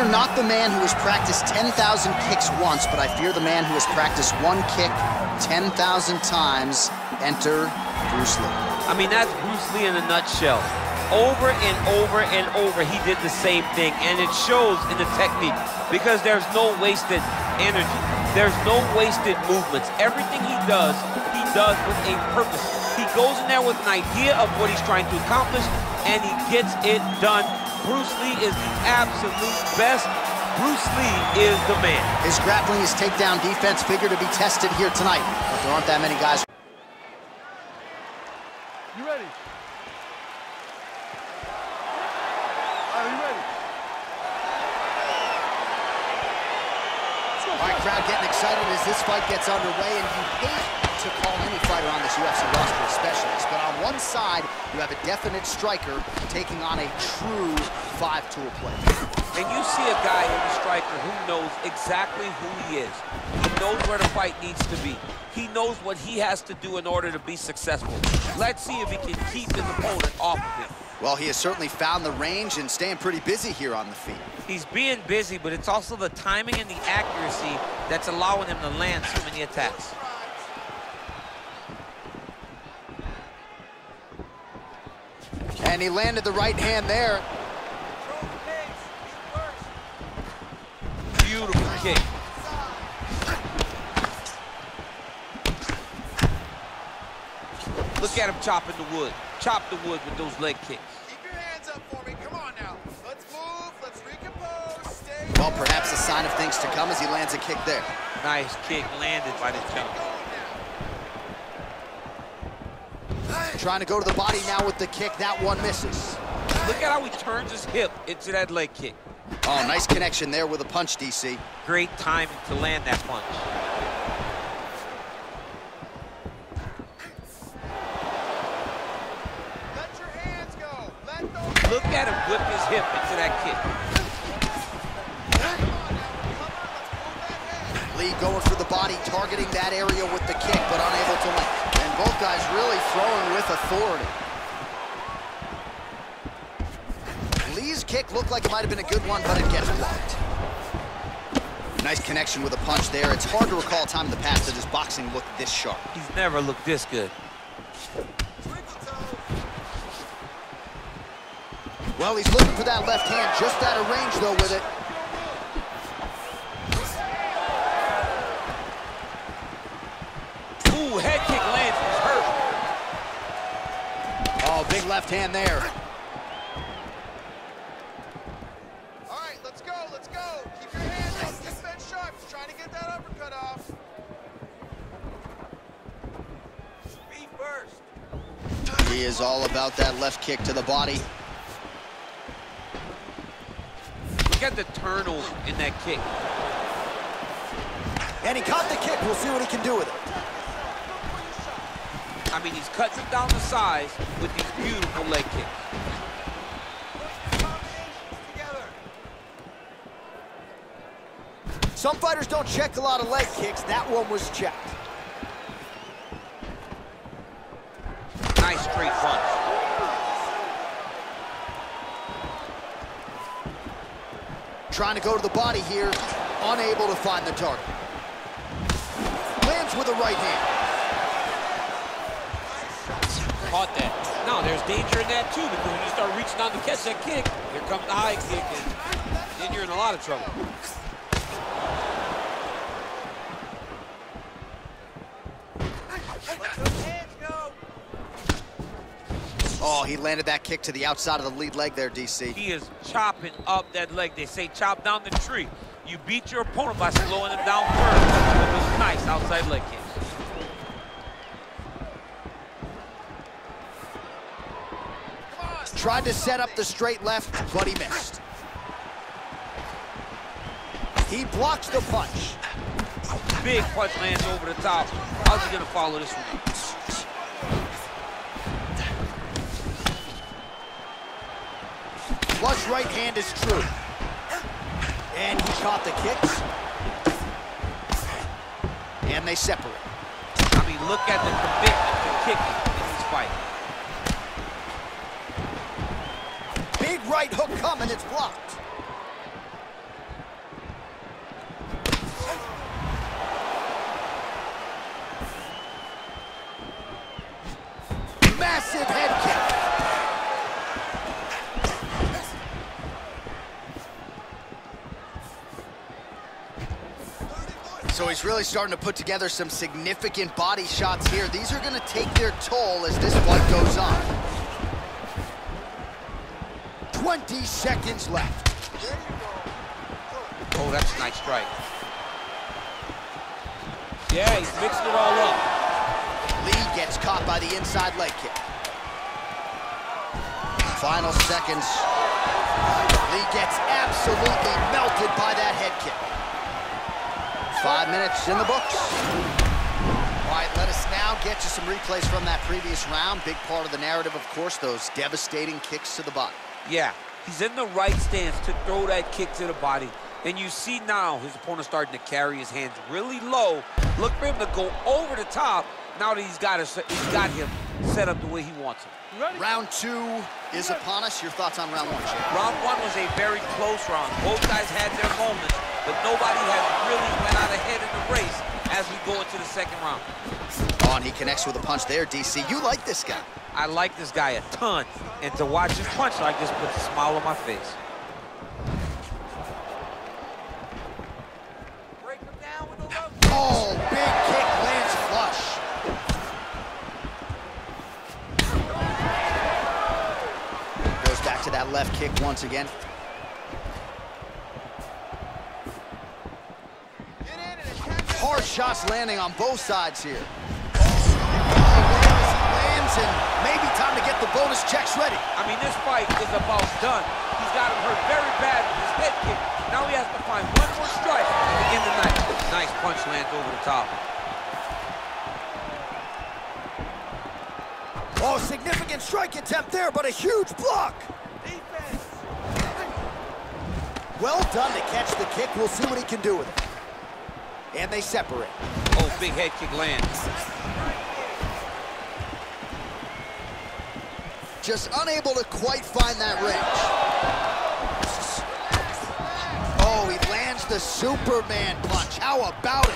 Fear not the man who has practiced 10,000 kicks once, but I fear the man who has practiced one kick 10,000 times. Enter Bruce Lee. I mean, that's Bruce Lee in a nutshell. Over and over and over, he did the same thing, and it shows in the technique because there's no wasted energy. There's no wasted movements. Everything he does, he does with a purpose. He goes in there with an idea of what he's trying to accomplish, and he gets it done. Bruce Lee is the absolute best. Bruce Lee is the man. His grappling, his takedown defense figure to be tested here tonight, but there aren't that many guys. You ready? Are you ready? All right, crowd getting excited as this fight gets underway, and you hate to call any fighter on this UFC roster a specialist, but on one side, you have a definite striker taking on a true five-tool player. And you see a guy in the striker who knows exactly who he is. He knows where the fight needs to be. He knows what he has to do in order to be successful. Let's see if he can keep his opponent off of him. Well, he has certainly found the range and staying pretty busy here on the feet. He's being busy, but it's also the timing and the accuracy that's allowing him to land so many attacks. And he landed the right hand there. Beautiful kick. Look at him chopping the wood. Chop the wood with those leg kicks. Keep your hands up for me. Come on now. Let's move. Let's recompose. Stay. Well, perhaps a sign of things to come as he lands a kick there. Nice kick landed by the jump. Trying to go to the body now with the kick. That one misses. Look at how he turns his hip into that leg kick. Oh, nice connection there with a punch, DC. Great timing to land that punch. Let your hands go. Let those. Look at him whip his hip into that kick. Come on now. Come on. Let's move that head. Lee going for the body, targeting that area with the kick, but unable to land. Both guys really throwing with authority. Lee's kick looked like it might have been a good one, but it gets blocked. Nice connection with a punch there. It's hard to recall a time in the past that his boxing looked this sharp. He's never looked this good. Well, he's looking for that left hand, just out of range, though, with it. Ooh, head kick lands. He's hurt. Oh, big left hand there. All right, let's go. Let's go. Keep your hands up. Defense sharp. He's trying to get that uppercut off. Speed first. He is all about that left kick to the body. Look at the turnover in that kick. And he caught the kick. We'll see what he can do with it. I mean, he's cutting down the size with these beautiful leg kicks. Some fighters don't check a lot of leg kicks. That one was checked. Nice straight punch. Trying to go to the body here, unable to find the target. Lands with the right hand. Caught that. No, there's danger in that too because when you start reaching out to catch that kick, here comes the high kick and then you're in a lot of trouble. Let those hands go. Oh, he landed that kick to the outside of the lead leg there, DC. He is chopping up that leg. They say chop down the tree. You beat your opponent by slowing him down first with those nice outside leg kicks. Come on. Tried to set up the straight left, but he missed. He blocks the punch. Big punch lands over the top. How's he gonna follow this one? up? Flush right hand is true. And he caught the kicks. And they separate. I mean, look at the commitment to kicking right hook coming, it's blocked. Massive head kick. So he's really starting to put together some significant body shots here. These are going to take their toll as this fight goes on. 20 seconds left. Oh, that's a nice strike. Yeah, he's mixing it all up. Lee gets caught by the inside leg kick. Final seconds. Lee gets absolutely melted by that head kick. Five minutes in the books. All right, let us now get to some replays from that previous round. Big part of the narrative, of course, those devastating kicks to the body. Yeah, he's in the right stance to throw that kick to the body. And you see now his opponent starting to carry his hands really low. Look for him to go over the top now that he's got, a, he's got him set up the way he wants him. Round two is upon us. Your thoughts on round one, Shane? Round one was a very close round. Both guys had their moments, but nobody has really went out ahead in the race as we go into the second round. Oh, and he connects with a punch there, DC. You like this guy. I like this guy a ton, and to watch him punch like this puts a smile on my face. Oh, big kick lands flush. Goes back to that left kick once again. Shots landing on both sides here. Lands and maybe time to get the bonus checks ready. I mean, this fight is about done. He's got him hurt very bad with his head kick. Now he has to find one more strike to end the night. Nice punch lands over the top. Oh, significant strike attempt there, but a huge block. Defense. Well done to catch the kick. We'll see what he can do with it. And they separate. Oh, big head kick lands. Just unable to quite find that range. Oh, he lands the Superman punch. How about it?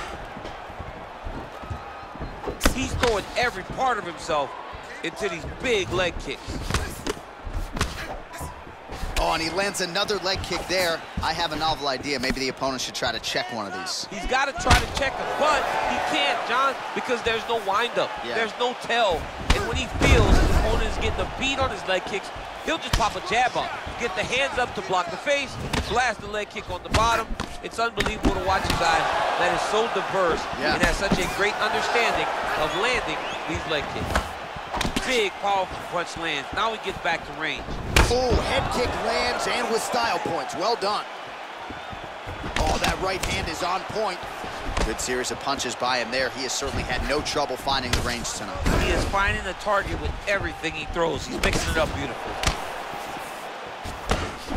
He's throwing every part of himself into these big leg kicks. Oh, and he lands another leg kick there. I have a novel idea. Maybe the opponent should try to check one of these. He's got to try to check him, but he can't, John, because there's no windup. Yeah. There's no tell. And when he feels his opponent is getting a beat on his leg kicks, he'll just pop a jab up. Get the hands up to block the face, blast the leg kick on the bottom. It's unbelievable to watch a guy that is so diverse Yeah. and has such a great understanding of landing these leg kicks. Big, powerful punch lands. Now he gets back to range. Oh, head kick lands and with style points. Well done. Oh, that right hand is on point. Good series of punches by him there. He has certainly had no trouble finding the range tonight. He is finding the target with everything he throws. He's mixing it up beautifully.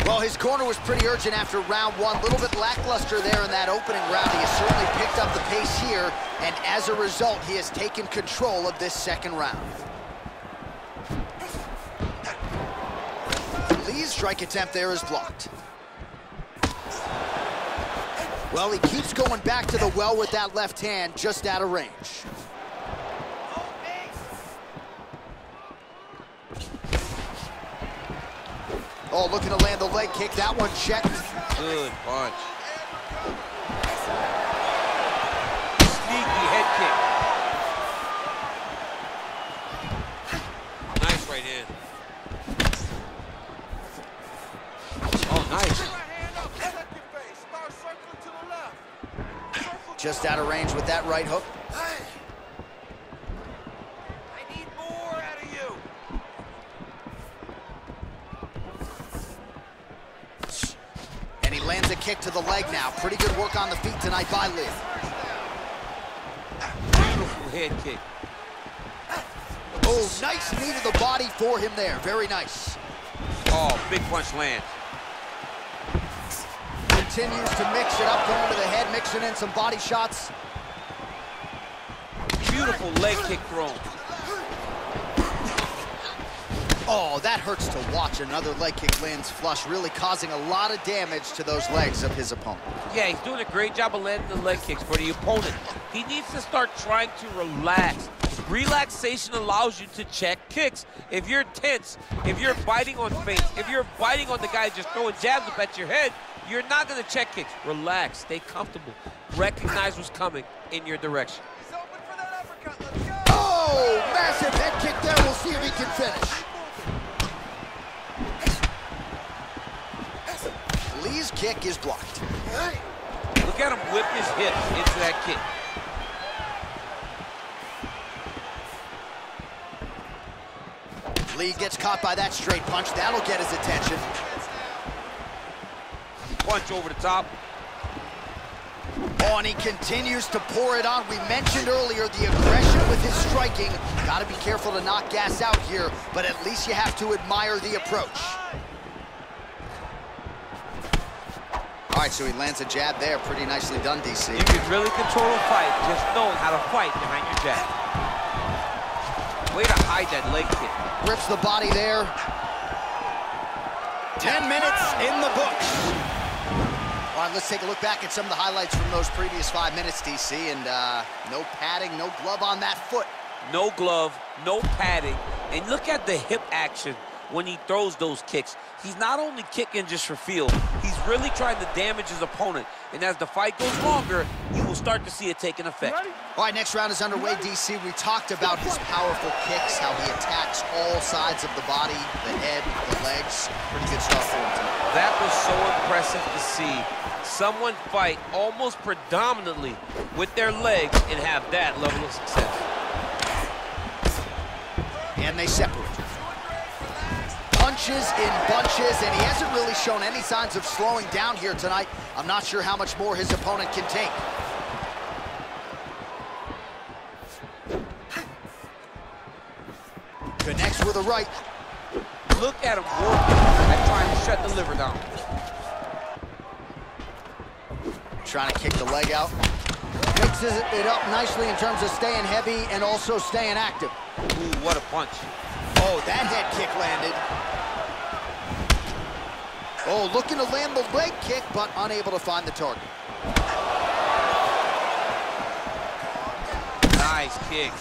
Well, his corner was pretty urgent after round one. A little bit lackluster there in that opening round. He has certainly picked up the pace here, and as a result, he has taken control of this second round. Strike attempt there is blocked. Well, he keeps going back to the well with that left hand, just out of range. Oh, looking to land the leg kick. That one checked. Good punch. Sneaky head kick. Nice right hand. Oh, nice. Just out of range with that right hook. I need more out of you. And he lands a kick to the leg now. Pretty good work on the feet tonight by Lee. Beautiful head kick. Oh, nice knee to the body for him there. Very nice. Oh, big punch lands. Continues to mix it up, going to the head, mixing in some body shots. Beautiful leg kick thrown. Oh, that hurts to watch. Another leg kick lands flush, really causing a lot of damage to those legs of his opponent. Yeah, he's doing a great job of landing the leg kicks for the opponent. He needs to start trying to relax. Relaxation allows you to check kicks. If you're tense, if you're biting on face, if you're biting on the guy just throwing jabs up at your head, you're not going to check kicks. Relax, stay comfortable. recognize what's coming in your direction. He's open for that uppercut. Let's go. Oh, massive head kick there. We'll see if he can finish. Lee's kick is blocked. Look at him whip his hips into that kick. Lee gets caught by that straight punch. That'll get his attention. Punch over the top. Oh, and he continues to pour it on. We mentioned earlier the aggression with his striking. Got to be careful to not gas out here, but at least you have to admire the approach. All right, so he lands a jab there. Pretty nicely done, DC. You can really control a fight just knowing how to fight behind your jab. Way to hide that leg kick. Grips the body there. 10 minutes in the books. Let's take a look back at some of the highlights from those previous five minutes, DC. And uh, no padding, no glove on that foot. No glove, no padding. And look at the hip action when he throws those kicks. He's not only kicking just for feel, he's really trying to damage his opponent. And as the fight goes longer, you will start to see it taking effect. All right, next round is underway, DC. We talked about his powerful kicks, how he attacks all sides of the body, the head, the legs. Pretty good stuff for him tonight. That was so impressive to see. Someone fight almost predominantly with their legs and have that level of success. And they separate. Punches in bunches, and he hasn't really shown any signs of slowing down here tonight. I'm not sure how much more his opponent can take. Connects with a right. Look at him working at trying to shut the liver down. Trying to kick the leg out. Mixes it up nicely in terms of staying heavy and also staying active. Ooh, what a punch. Oh, that head kick landed. Oh, looking to land the leg kick, but unable to find the target. Nice kick.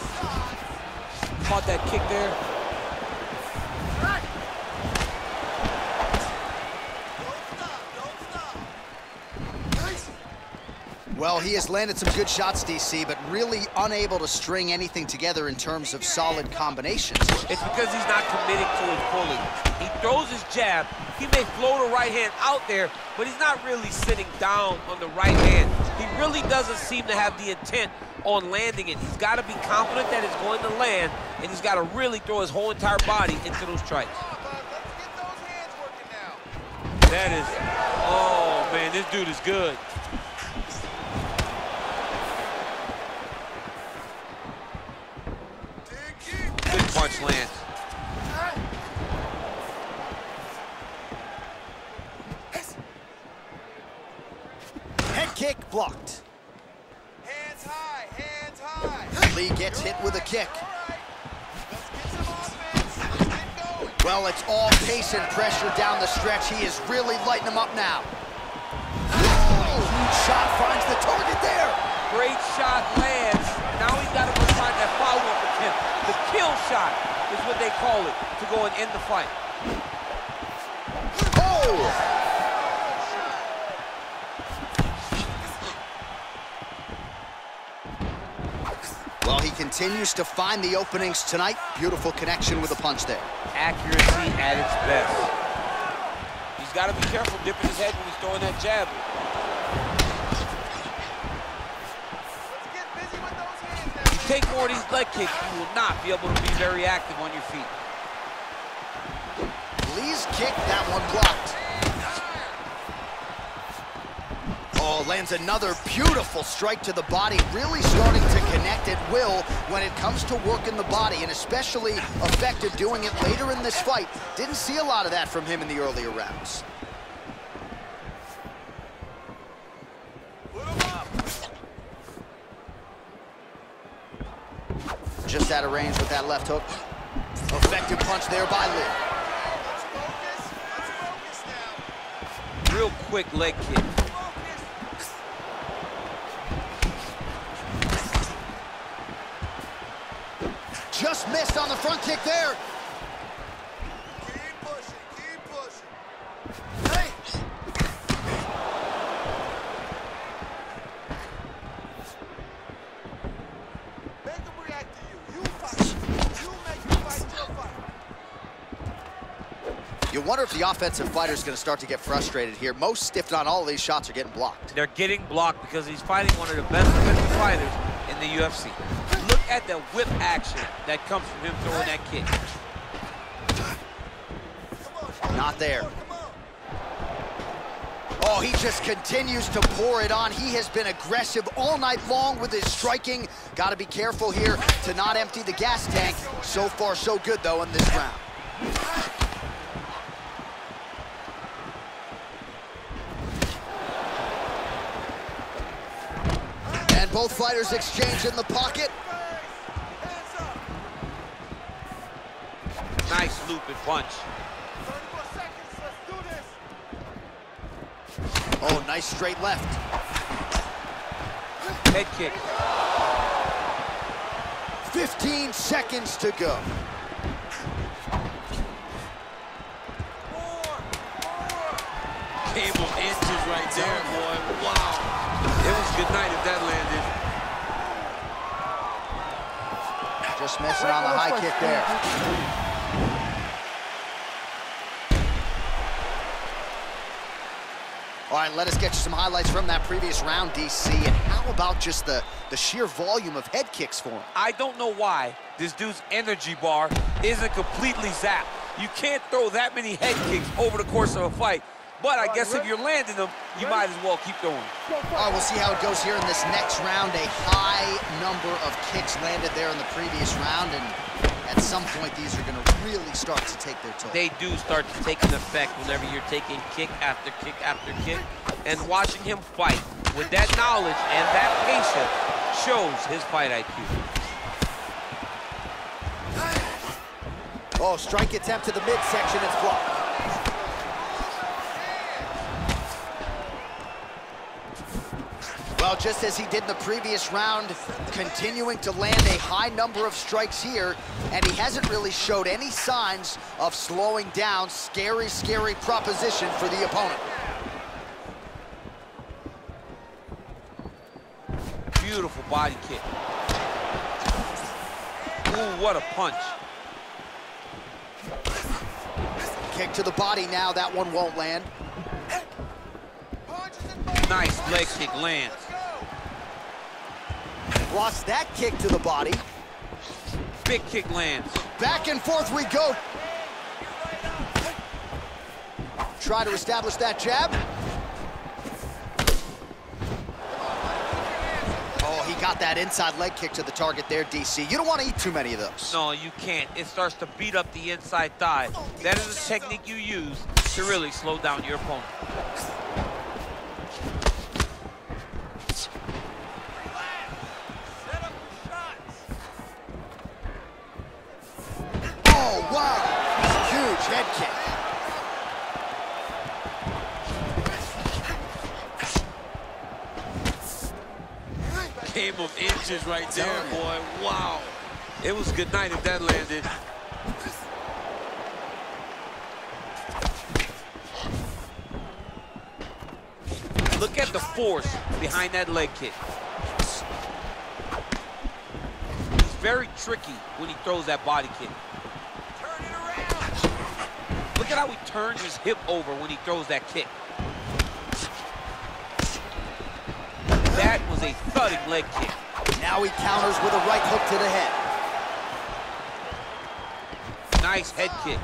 Caught that kick there. Well, he has landed some good shots, DC, but really unable to string anything together in terms of solid combinations. It's because he's not committing to it fully. He throws his jab. He may float a right hand out there, but he's not really sitting down on the right hand. He really doesn't seem to have the intent on landing it. He's got to be confident that it's going to land, and he's got to really throw his whole entire body into those strikes. Come on, bud. Let's get those hands working now. That is, oh man, this dude is good. Lee gets hit with a kick. All right. Let's get some offense. Let's get going. Well, it's all pace and pressure down the stretch. He is really lighting them up now. Oh, huge shot finds the target there. Great shot lands. Now he's got to go find that follow-up attempt. The kill shot is what they call it to go and end the fight. Oh! Continues to find the openings tonight. Beautiful connection with a punch there. Accuracy at its best. He's got to be careful dipping his head when he's throwing that jab. Let's get busy with those hands. You take more of these leg kicks, you will not be able to be very active on your feet. Lee's kick, that one blocked. Oh, lands another beautiful strike to the body, really starting to connect at will when it comes to working the body, and especially effective doing it later in this fight. Didn't see a lot of that from him in the earlier rounds. Just out of range with that left hook. Effective punch there by Lee. Real quick leg kick. the front kick there. Keep pushing, keep pushing. Hey! Make them react to you. You fight. You make them fight, fight. You wonder if the offensive fighter is going to start to get frustrated here. Most stiffed on all of these shots are getting blocked. They're getting blocked because he's fighting one of the best defensive fighters in the UFC. At the whip action that comes from him throwing that kick. Not there. Oh, he just continues to pour it on. He has been aggressive all night long with his striking. Got to be careful here to not empty the gas tank. So far, so good, though, in this round. And both fighters exchange in the pocket. Nice looping punch. Oh, nice straight left. Head kick. 15 seconds to go. Of inches right there, boy. Wow. It was good night if that landed. Just missing on the high kick there. All right, let us get you some highlights from that previous round, DC. And how about just the, the sheer volume of head kicks for him? I don't know why this dude's energy bar isn't completely zapped. You can't throw that many head kicks over the course of a fight. But I guess if you're landing them, you might as well keep going. All right, we'll see how it goes here in this next round. A high number of kicks landed there in the previous round, and at some point, these are going to really start to take their toll. They do start to take an effect whenever you're taking kick after kick after kick. And watching him fight with that knowledge and that patience shows his fight IQ. Oh, strike attempt to the midsection, it's blocked. Well, just as he did in the previous round, continuing to land a high number of strikes here, and he hasn't really showed any signs of slowing down. Scary, scary proposition for the opponent. Beautiful body kick. Ooh, what a punch. Kick to the body now, that one won't land. Nice leg kick lands. Lost that kick to the body. Big kick lands. Back and forth we go. Try to establish that jab. Oh, he got that inside leg kick to the target there, DC. You don't want to eat too many of those. No, you can't. It starts to beat up the inside thigh. That is a technique you use to really slow down your opponent. Oh, wow. Huge head kick. Game of inches right there, boy. Wow. It was a good night if that landed. Look at the force behind that leg kick. He's very tricky when he throws that body kick. Look at how he turns his hip over when he throws that kick. That was a thudding leg kick. Now he counters with a right hook to the head. Nice head kick.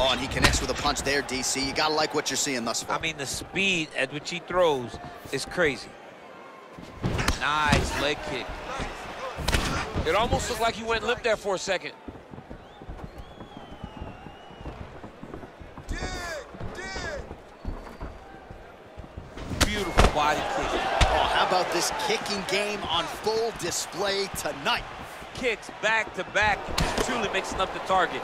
Oh, and he connects with a punch there, DC. You gotta like what you're seeing thus far. I mean, the speed at which he throws is crazy. Nice leg kick. It almost looked like he went limp there for a second. Beautiful body kick. Oh, how about this kicking game on full display tonight? Kicks back to back, truly mixing up the target.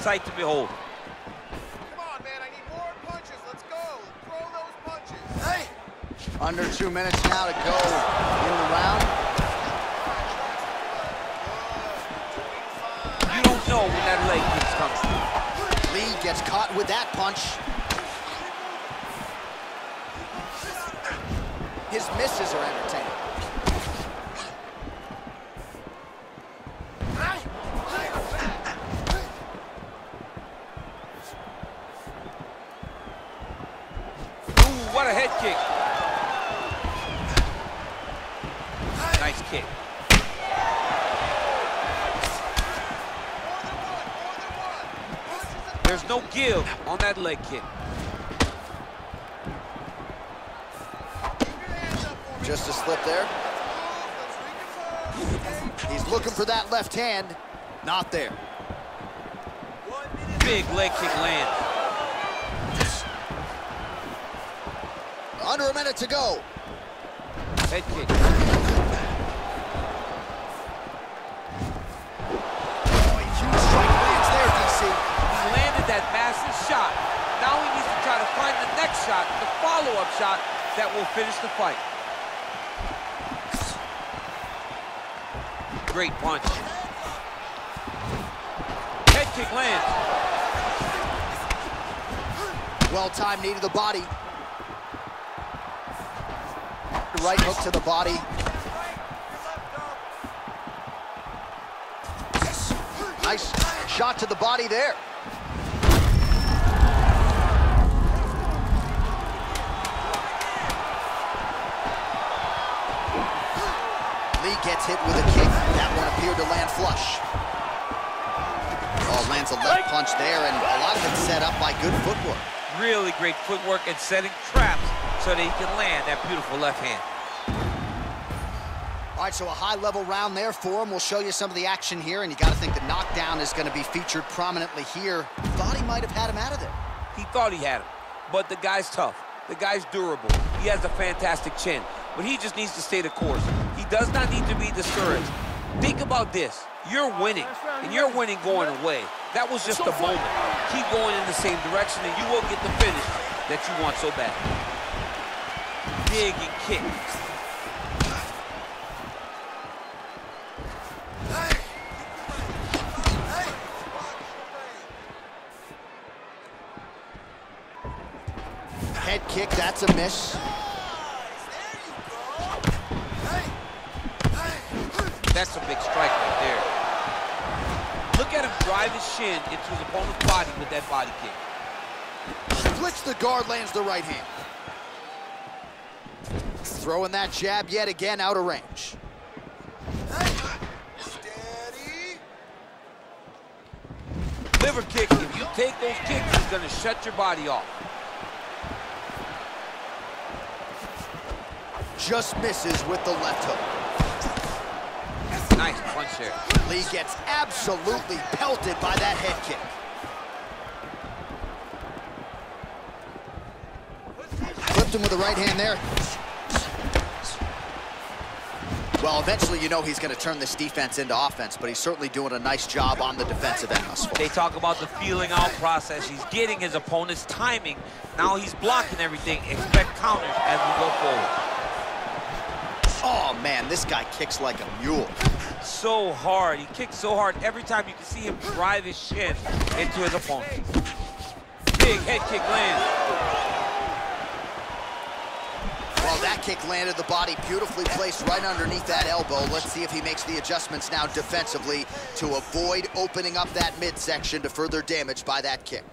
Sight to behold. Come on, man, I need more punches. Let's go. Throw those punches. Hey! Under two minutes now to go in the round. You don't know when that leg kick's coming. Lee gets caught with that punch. His misses are entertaining. What a head kick. Nice kick. There's no give on that leg kick. Slip there. He's looking for that left hand. Not there. Big leg kick lands. Under a minute to go. Head kick. Oh, a huge strike lands there, DC. He landed that massive shot. Now he needs to try to find the next shot, the follow-up shot that will finish the fight. Great punch. Head kick lands. Well-timed knee to the body. Right hook to the body. Nice shot to the body there. Lee gets hit with a kick. Appeared to land flush. Oh, lands a left punch there, and a lot of it set up by good footwork. Really great footwork and setting traps so that he can land that beautiful left hand. All right, so a high-level round there for him. We'll show you some of the action here, and you got to think the knockdown is going to be featured prominently here. Thought he might have had him out of there. He thought he had him, but the guy's tough. The guy's durable. He has a fantastic chin, but he just needs to stay the course. He does not need to be discouraged. Think about this. You're winning, and you're winning going away. That was just a moment. Keep going in the same direction, and you will get the finish that you want so bad. Dig and kick. Head kick, that's a miss. That's a big strike right there. Look at him drive his shin into his opponent's body with that body kick. Splits the guard, lands the right hand. Throwing that jab yet again out of range. Liver kick, if you take those kicks, it's gonna shut your body off. Just misses with the left hook. Nice punch there. Lee gets absolutely pelted by that head kick. Flipped him with the right hand there. Well, eventually you know he's going to turn this defense into offense, but he's certainly doing a nice job on the defensive end thus far. They talk about the feeling out process. He's getting his opponent's timing. Now he's blocking everything. Expect counters as we go forward. Oh, man, this guy kicks like a mule. So hard. He kicks so hard every time you can see him drive his shin into his opponent. Big head kick lands. Well, that kick landed the body beautifully placed right underneath that elbow. Let's see if he makes the adjustments now defensively to avoid opening up that midsection to further damage by that kick.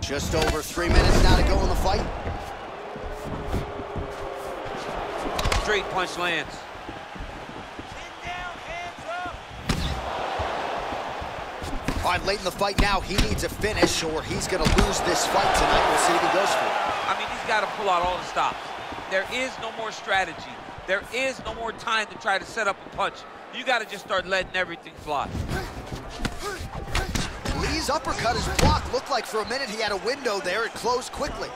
Just over three minutes now to go in the fight. Straight punch lands. All right, late in the fight now, he needs a finish or he's going to lose this fight tonight. We'll see if he goes for it. I mean, he's got to pull out all the stops. There is no more strategy. There is no more time to try to set up a punch. You got to just start letting everything fly. Lee's uppercut is blocked. Looked like for a minute he had a window there. It closed quickly.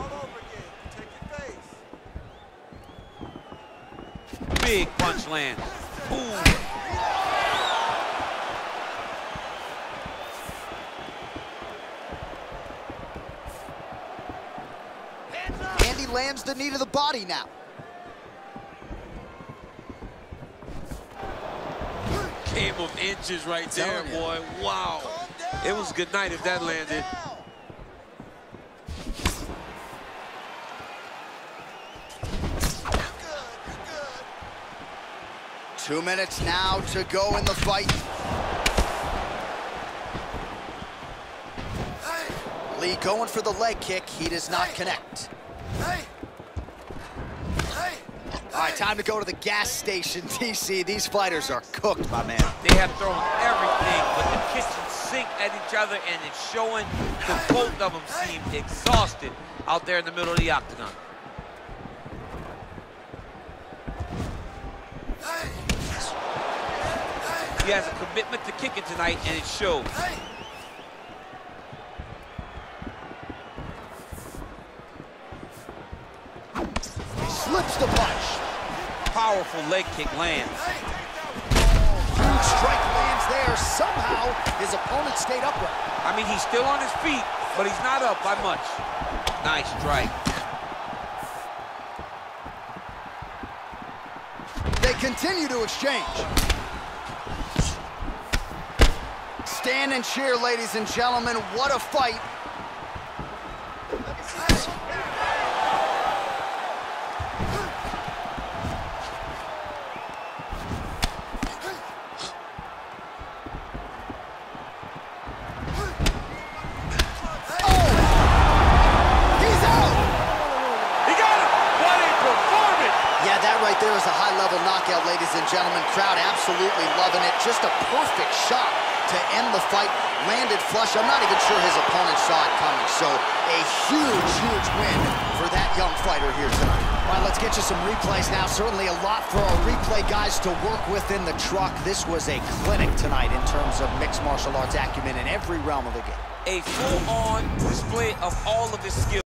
Big punch lands. Boom. Andy lands the knee to the body now. Game of inches right there, boy. Wow. It was a good night if that landed. Two minutes now to go in the fight. Lee going for the leg kick. He does not connect. All right, time to go to the gas station, DC. These fighters are cooked, my man. They have thrown everything but the kitchen sink at each other, and it's showing the both of them seem exhausted out there in the middle of the octagon. He has a commitment to kicking tonight, and it shows. he Slips the punch. Powerful leg kick lands. Huge strike lands there. Somehow, his opponent stayed upright. I mean, he's still on his feet, but he's not up by much. Nice strike. They continue to exchange. And cheer, ladies and gentlemen. What a fight. Oh! He's out! He got him! What a performance! Yeah, that right there is a high-level knockout, ladies and gentlemen. Crowd absolutely loving it. Just a perfect shot to end the fight. Landed flush. I'm not even sure his opponent saw it coming. So a huge, huge win for that young fighter here tonight. All right, let's get you some replays now. Certainly a lot for our replay guys to work with in the truck. This was a clinic tonight in terms of mixed martial arts acumen in every realm of the game. A full-on display of all of his skills.